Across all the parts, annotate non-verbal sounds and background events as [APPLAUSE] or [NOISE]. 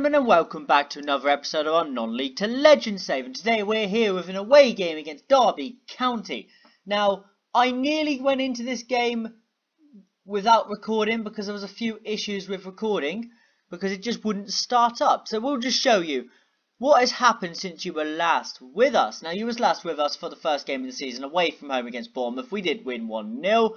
gentlemen and welcome back to another episode of our non-league to legend save and today we're here with an away game against Derby County. Now I nearly went into this game without recording because there was a few issues with recording because it just wouldn't start up so we'll just show you what has happened since you were last with us. Now you was last with us for the first game of the season away from home against Bournemouth. We did win 1-0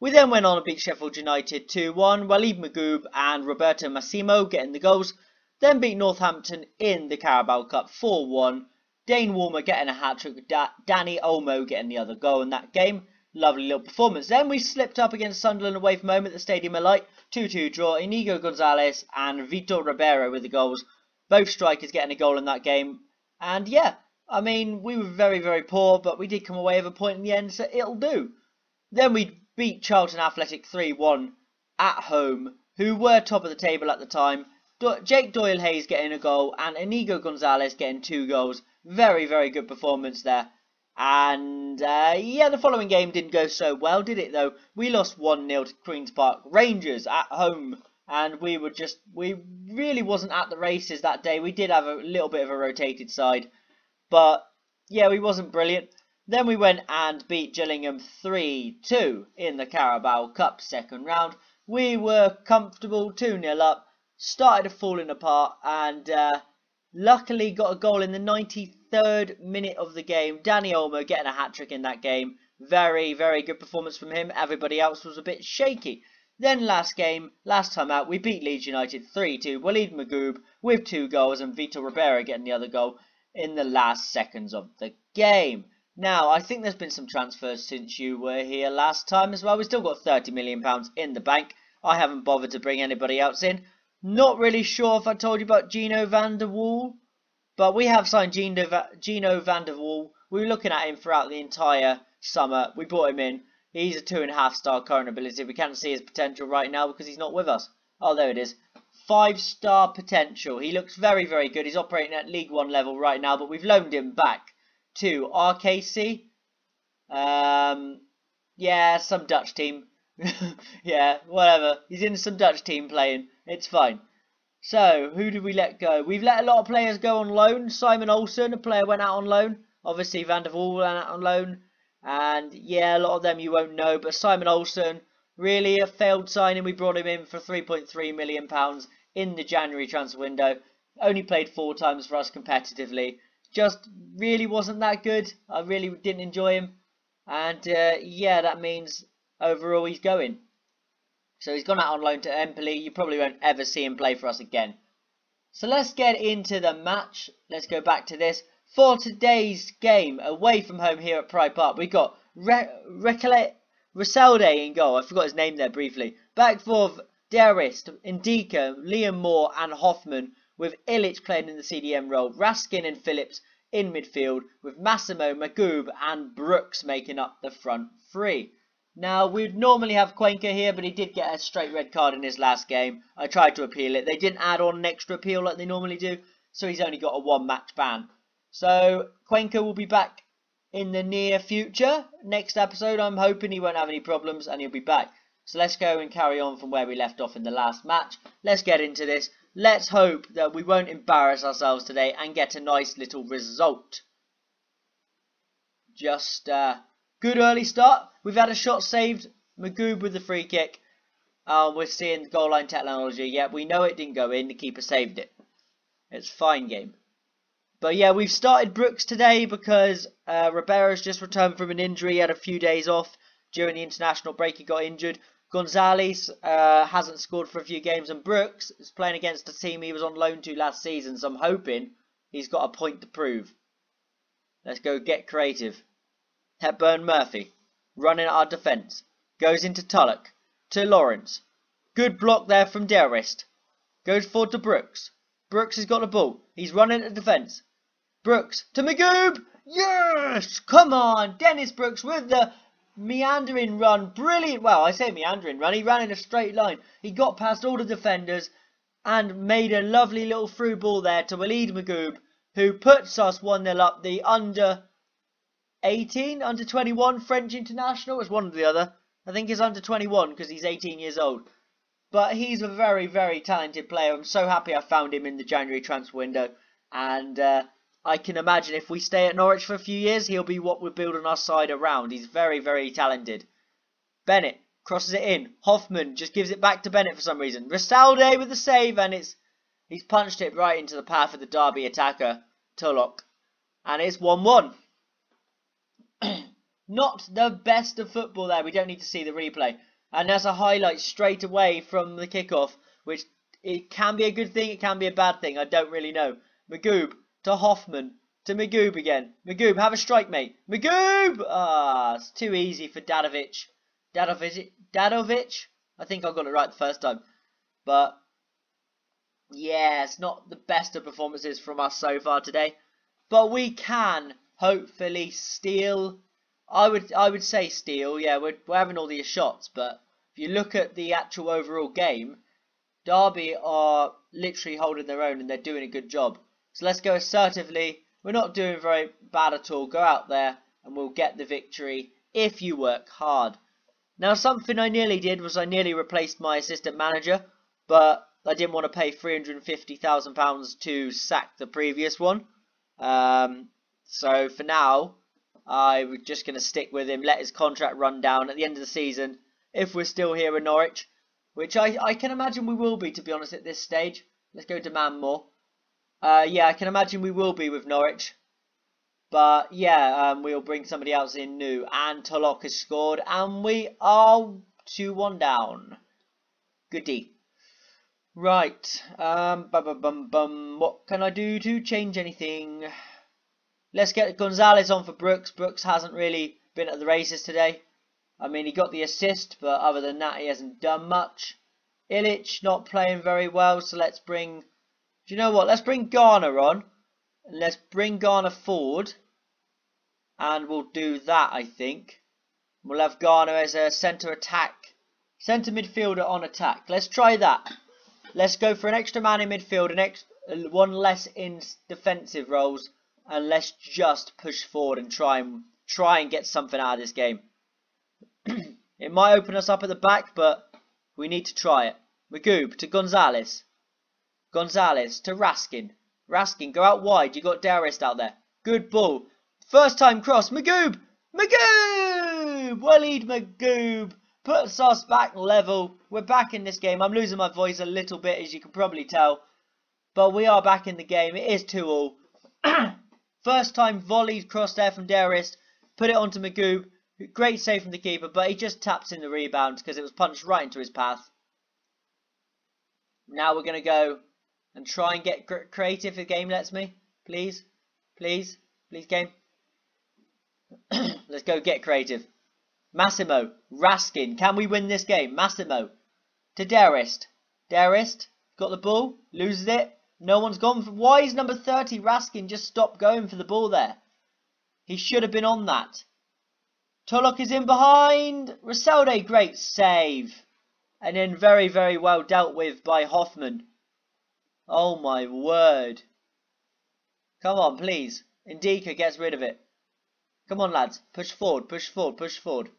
we then went on to beat Sheffield United 2-1, Walid Maghoub and Roberto Massimo getting the goals. Then beat Northampton in the Carabao Cup 4-1. Dane Warmer getting a hat-trick, da Dani Olmo getting the other goal in that game. Lovely little performance. Then we slipped up against Sunderland away from home at the Stadium of Light. 2-2 draw. Inigo Gonzalez and Vitor Ribeiro with the goals. Both strikers getting a goal in that game. And yeah, I mean, we were very, very poor, but we did come away with a point in the end, so it'll do. Then we beat Charlton Athletic 3-1 at home, who were top of the table at the time. Jake Doyle Hayes getting a goal and Inigo Gonzalez getting two goals. Very, very good performance there. And uh, yeah, the following game didn't go so well, did it though? We lost 1-0 to Queen's Park Rangers at home. And we were just, we really wasn't at the races that day. We did have a little bit of a rotated side. But yeah, we wasn't brilliant. Then we went and beat Gillingham 3-2 in the Carabao Cup second round. We were comfortable, 2-0 up, started falling apart and uh, luckily got a goal in the 93rd minute of the game. Dani Olmo getting a hat-trick in that game. Very, very good performance from him. Everybody else was a bit shaky. Then last game, last time out, we beat Leeds United 3-2. Walid Maghoub with two goals and Vitor Ribeiro getting the other goal in the last seconds of the game. Now, I think there's been some transfers since you were here last time as well. We've still got £30 million in the bank. I haven't bothered to bring anybody else in. Not really sure if I told you about Gino van der Wall. But we have signed Gino, Gino van der Wall. We were looking at him throughout the entire summer. We brought him in. He's a two and a half star current ability. We can't see his potential right now because he's not with us. Oh, there it is. Five star potential. He looks very, very good. He's operating at League One level right now, but we've loaned him back to RKC. Um, yeah, some Dutch team. [LAUGHS] yeah, whatever. He's in some Dutch team playing. It's fine. So, who did we let go? We've let a lot of players go on loan. Simon Olsen, a player, went out on loan. Obviously, Van der Waal went out on loan. And, yeah, a lot of them you won't know. But Simon Olsen, really a failed signing. We brought him in for £3.3 million in the January transfer window. Only played four times for us competitively just really wasn't that good. I really didn't enjoy him. And uh, yeah, that means overall he's going. So he's gone out on loan to Empoli. You probably won't ever see him play for us again. So let's get into the match. Let's go back to this. For today's game, away from home here at Pride Park, we got Re Recole Reselde in goal. I forgot his name there briefly. Back for Darist, Indika, Liam Moore and Hoffman with Illich playing in the CDM role, Raskin and Phillips in midfield, with Massimo, Maghoub and Brooks making up the front three. Now, we'd normally have Cuenca here, but he did get a straight red card in his last game. I tried to appeal it. They didn't add on an extra appeal like they normally do, so he's only got a one-match ban. So, Cuenca will be back in the near future. Next episode, I'm hoping he won't have any problems and he'll be back. So let's go and carry on from where we left off in the last match. Let's get into this. Let's hope that we won't embarrass ourselves today and get a nice little result. Just uh, good early start. We've had a shot saved. Maghoub with the free kick. Uh, we're seeing goal line technology. Yeah, we know it didn't go in. The keeper saved it. It's fine game. But yeah, we've started Brooks today because uh, Ribeiro's just returned from an injury. He had a few days off during the international break. He got injured. Gonzalez uh, hasn't scored for a few games, and Brooks is playing against a team he was on loan to last season, so I'm hoping he's got a point to prove. Let's go get creative. Hepburn Murphy, running our defence, goes into Tulloch, to Lawrence. Good block there from Derrist. Goes forward to Brooks. Brooks has got the ball. He's running at the defence. Brooks to Maghoub. Yes! Come on! Dennis Brooks with the meandering run, brilliant. Well, I say meandering run. He ran in a straight line. He got past all the defenders and made a lovely little through ball there to Walid Maghoub, who puts us 1-0 up. The under 18, under 21 French international is one or the other. I think he's under 21 because he's 18 years old. But he's a very, very talented player. I'm so happy I found him in the January transfer window. And uh, I can imagine if we stay at Norwich for a few years, he'll be what we're building our side around. He's very, very talented. Bennett crosses it in. Hoffman just gives it back to Bennett for some reason. Rasalde with the save, and it's he's punched it right into the path of the Derby attacker, Tulloch. And it's 1-1. Not the best of football there. We don't need to see the replay. And there's a highlight straight away from the kickoff, which it can be a good thing, it can be a bad thing. I don't really know. Maghoub to Hoffman to Maghoub again. Maghoub, have a strike, mate. Maghoub! Ah, it's too easy for Dadovic. Dadovic? Dadovic? I think I got it right the first time. But, yeah, it's not the best of performances from us so far today. But we can hopefully steal I would I would say steal. Yeah, we're, we're having all these shots, but if you look at the actual overall game, Derby are literally holding their own and they're doing a good job. So let's go assertively. We're not doing very bad at all. Go out there and we'll get the victory if you work hard. Now something I nearly did was I nearly replaced my assistant manager, but I didn't want to pay £350,000 to sack the previous one. Um, so for now, I'm just going to stick with him, let his contract run down at the end of the season, if we're still here in Norwich, which I, I can imagine we will be, to be honest, at this stage. Let's go demand more. Uh, yeah, I can imagine we will be with Norwich. But, yeah, um, we'll bring somebody else in new. And Tulloch has scored, and we are 2-1 down. Goody. Right, um, bum, bum, bum. What can I do to change anything? Let's get Gonzalez on for Brooks. Brooks hasn't really been at the races today. I mean, he got the assist, but other than that, he hasn't done much. Illich not playing very well, so let's bring... Do you know what? Let's bring Garner on. And let's bring Garner forward. And we'll do that, I think. We'll have Garner as a centre attack. Centre midfielder on attack. Let's try that. Let's go for an extra man in midfield, an ex one less in defensive roles and let's just push forward and try and try and get something out of this game. [CLEARS THROAT] it might open us up at the back, but we need to try it. Maghoub to Gonzalez. Gonzalez to Raskin. Raskin, go out wide. You got Darist out there. Good ball. First time cross. Maghoub. Maghoub. Walid Maghoub puts us back level. We're back in this game. I'm losing my voice a little bit, as you can probably tell. But we are back in the game. It is 2 all. [CLEARS THROAT] First time volleyed cross there from Darist. Put it onto Maghoub. Great save from the keeper, but he just taps in the rebound because it was punched right into his path. Now we're going to go and try and get creative if the game lets me. Please. Please. Please, game. [CLEARS THROAT] Let's go get creative. Massimo. Raskin. Can we win this game? Massimo. To Darist. Darist. Got the ball. Loses it. No one's gone. For, why is number 30 Raskin just stopped going for the ball there? He should have been on that. Tulloch is in behind. Rasalde, great save. And then very, very well dealt with by Hoffman. Oh my word. Come on, please. Ndika gets rid of it. Come on, lads. Push forward, push forward, push forward.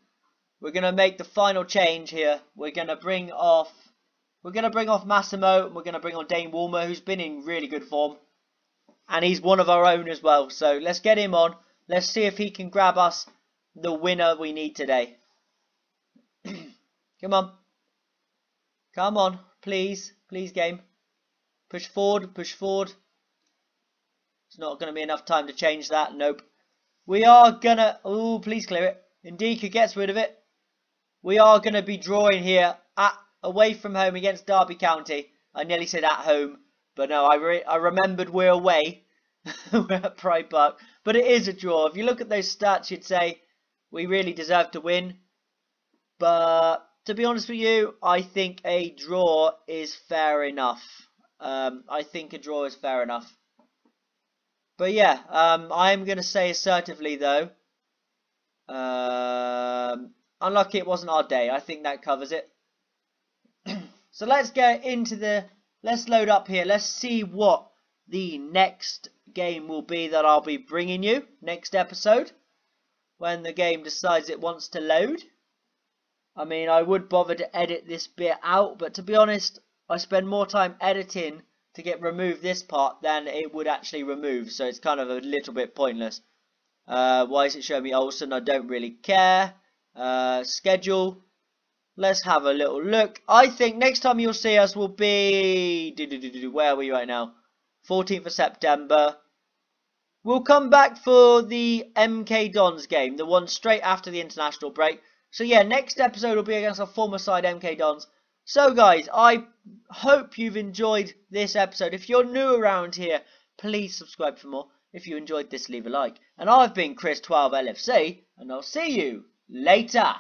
We're going to make the final change here. We're going to bring off we're going to bring off Massimo. And we're going to bring on Dane Woolmer, who's been in really good form. And he's one of our own as well. So let's get him on. Let's see if he can grab us the winner we need today. [CLEARS THROAT] Come on. Come on. Please. Please, game. Push forward. Push forward. It's not going to be enough time to change that. Nope. We are going to... Oh, please clear it. Ndika gets rid of it. We are going to be drawing here at away from home against Derby County. I nearly said at home, but no, I, re I remembered we're away. [LAUGHS] we're at Pride Park. But it is a draw. If you look at those stats, you'd say we really deserve to win. But to be honest with you, I think a draw is fair enough. Um, I think a draw is fair enough. But yeah, um, I'm going to say assertively though. Um, unlucky it wasn't our day. I think that covers it. So let's get into the, let's load up here. Let's see what the next game will be that I'll be bringing you next episode when the game decides it wants to load. I mean, I would bother to edit this bit out, but to be honest, I spend more time editing to get remove this part than it would actually remove, so it's kind of a little bit pointless. Uh, why is it showing me Olsen? I don't really care. Uh, schedule. Let's have a little look. I think next time you'll see us will be... Where are we right now? 14th of September. We'll come back for the MK Dons game, the one straight after the international break. So yeah, next episode will be against our former side MK Dons. So guys, I hope you've enjoyed this episode. If you're new around here, please subscribe for more. If you enjoyed this, leave a like. And I've been kris12LFC, and I'll see you later.